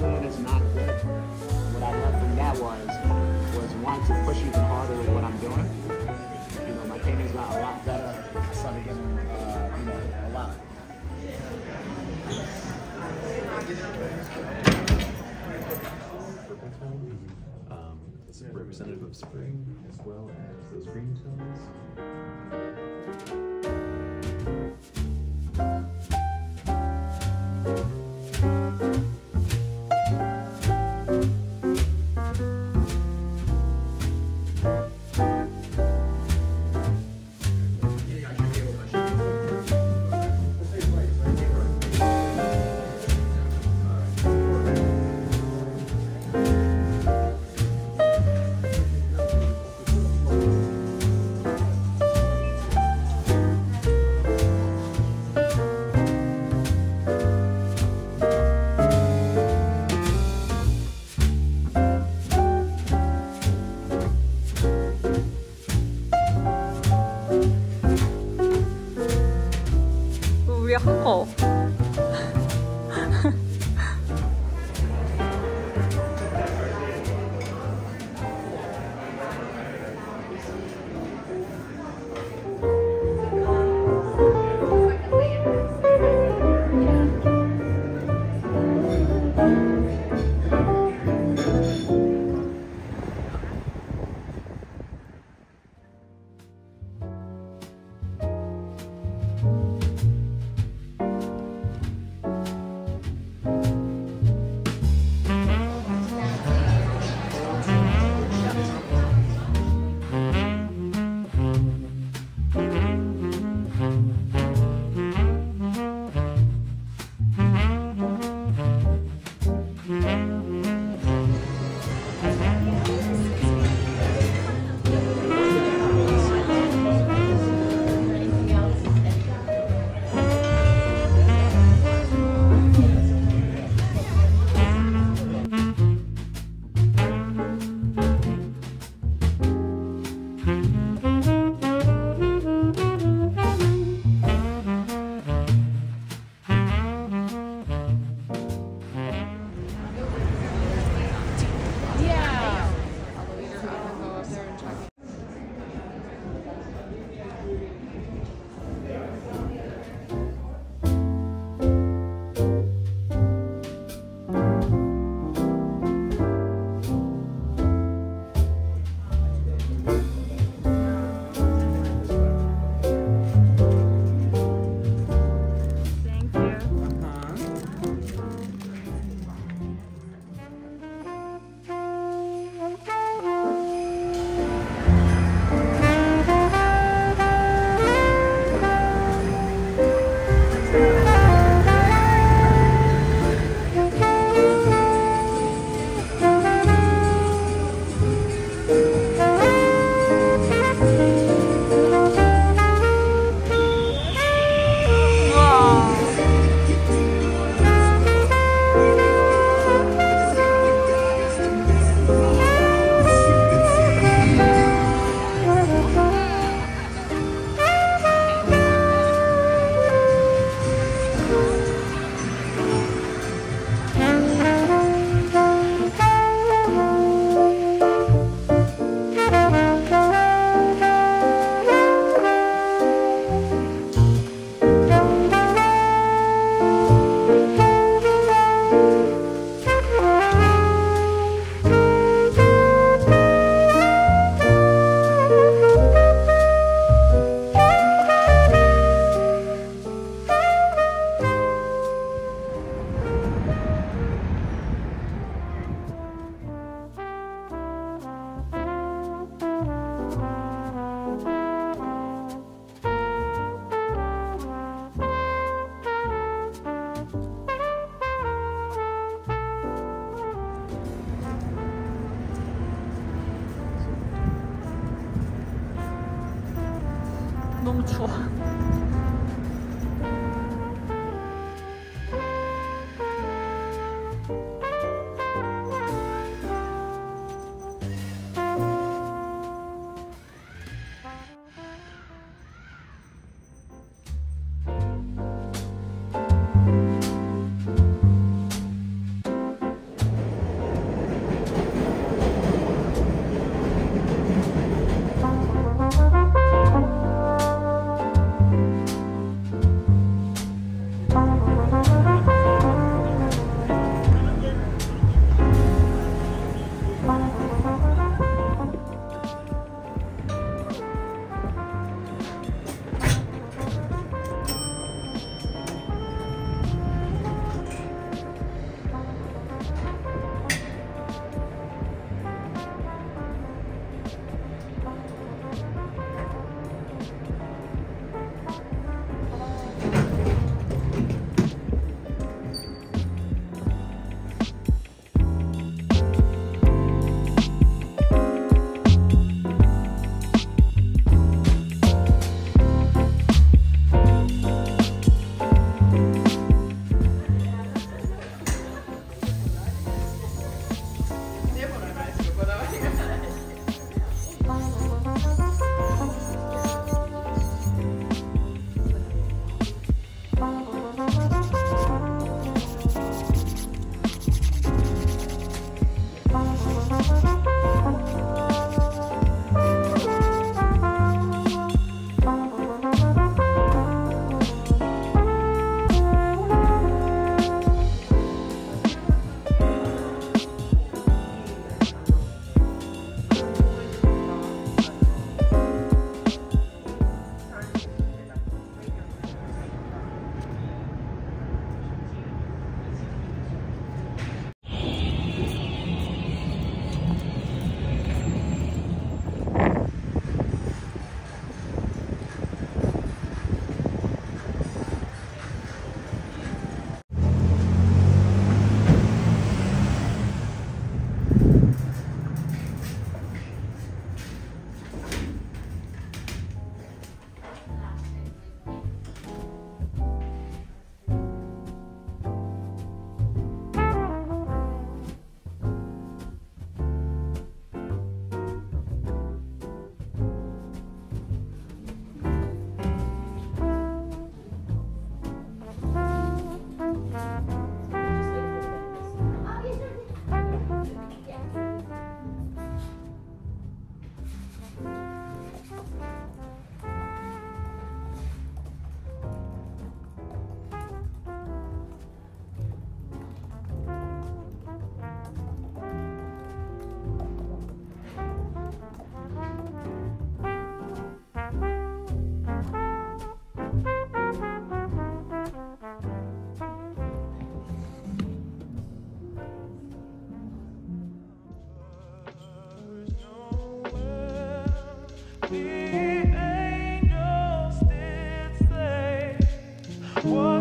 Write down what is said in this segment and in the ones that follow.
Even when it's not good, what I from that was was wanting to push even harder with what I'm doing. You know, my got a lot better. I started getting, uh, you know, a lot. Um, it's representative of spring as well as those green tones. 不错。The angels did say, what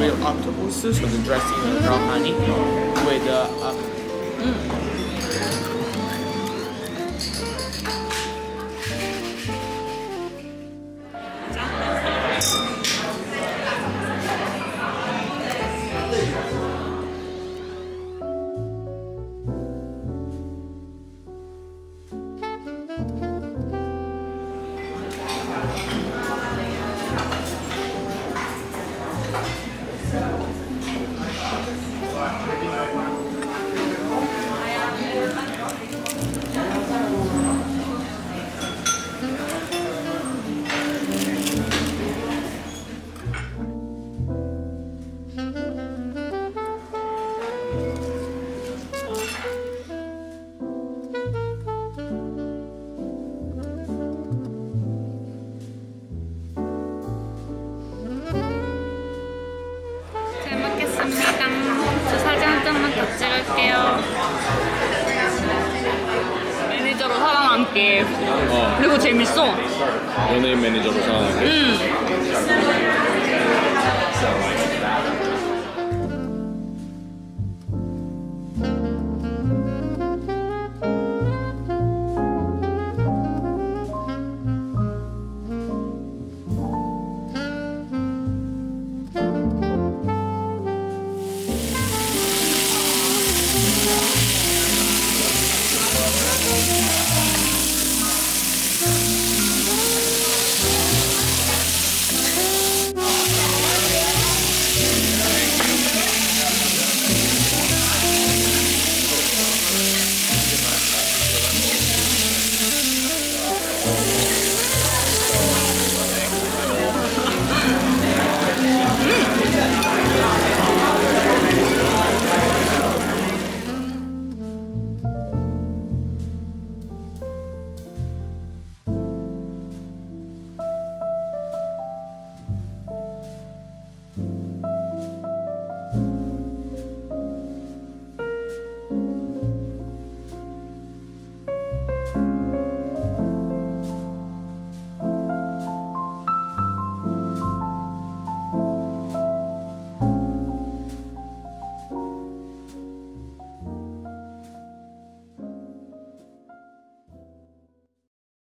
real octopus, so the dressing is raw honey with uh, uh, 함께 어 그리고 재밌어. 연예인 매니저로 생각하게? 음